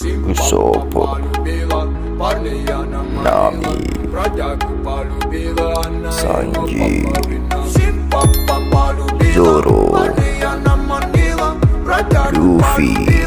Высоко Нами Санджи Зоро Люфи